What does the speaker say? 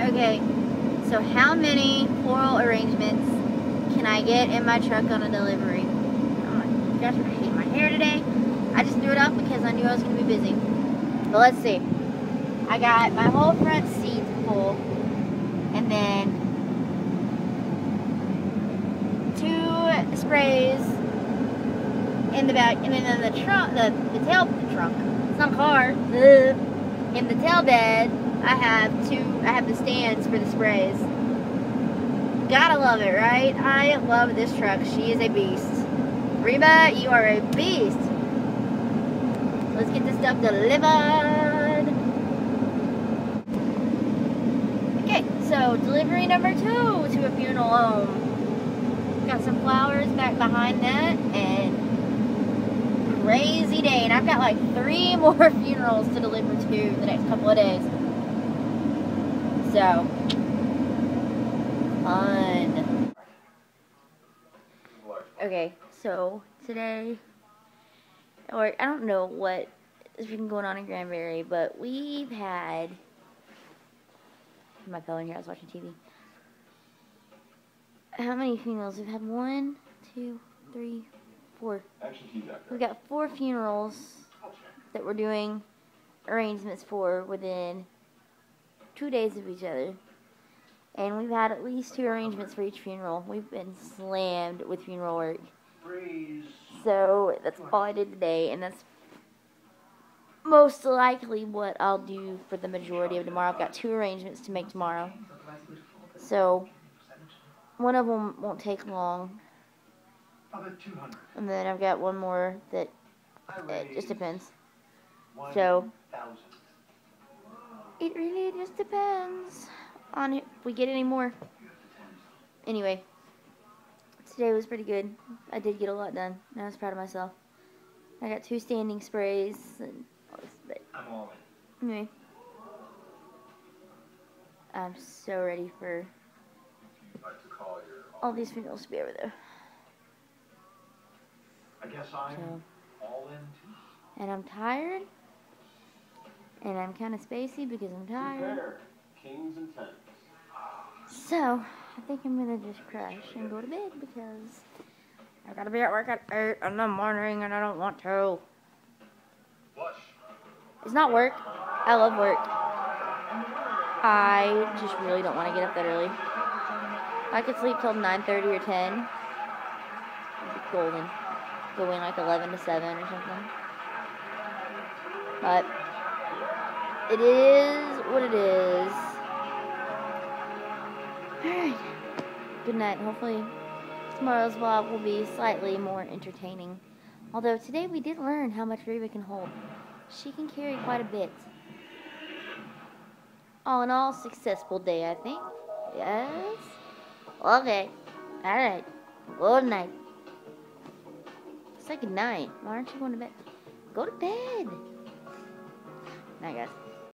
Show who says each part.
Speaker 1: Okay, so how many floral arrangements can I get in my truck on a delivery? Oh my gosh, I hate my hair today. I just threw it up because I knew I was going to be busy. But let's see. I got my whole front seat full. And then two sprays in the back. And then the trunk, the, the tail, the trunk. It's not car. In the tail bed, I have two, I have the stands for the sprays. Gotta love it, right? I love this truck. She is a beast. Reba, you are a beast. Let's get this stuff delivered. Okay, so delivery number two to a funeral home. Got some flowers back behind that and crazy day. And I've got like three more funerals to deliver to the next couple of days. So, fun. Okay, so today, or I don't know what has been going on in Granbury, but we've had. My phone here, I was watching TV. How many funerals? We've had one, two, three, four. We've got four funerals that we're doing arrangements for within two days of each other. And we've had at least two arrangements for each funeral. We've been slammed with funeral work. So that's all I did today, and that's most likely what I'll do for the majority of tomorrow. I've got two arrangements to make tomorrow. So one of them won't take long. And then I've got one more that it just depends. So it really just depends on if we get any more. Anyway, today was pretty good. I did get a lot done. I was proud of myself. I got two standing sprays and all this, but anyway, I'm so ready for all these funerals to be over there.
Speaker 2: I guess I'm
Speaker 1: So,
Speaker 2: all in too.
Speaker 1: and I'm tired, and I'm kind of spacey because I'm tired.
Speaker 2: Kings and.
Speaker 1: So, I think I'm gonna just crash and go to bed because I gotta be at work at 8 in the morning and I don't want to. It's not work. I love work. I just really don't want to get up that early. I could sleep till 9.30 or 10. It'd be golden. Going like 11 to 7 or something. But it is what it is. Alright. Good night. Hopefully tomorrow's vlog will be slightly more entertaining. Although today we did learn how much Reba can hold. She can carry quite a bit. All in all, successful day, I think. Yes? Okay. Alright. Good night. Say good night. Why aren't you going to bed? Go to bed. Night, guys.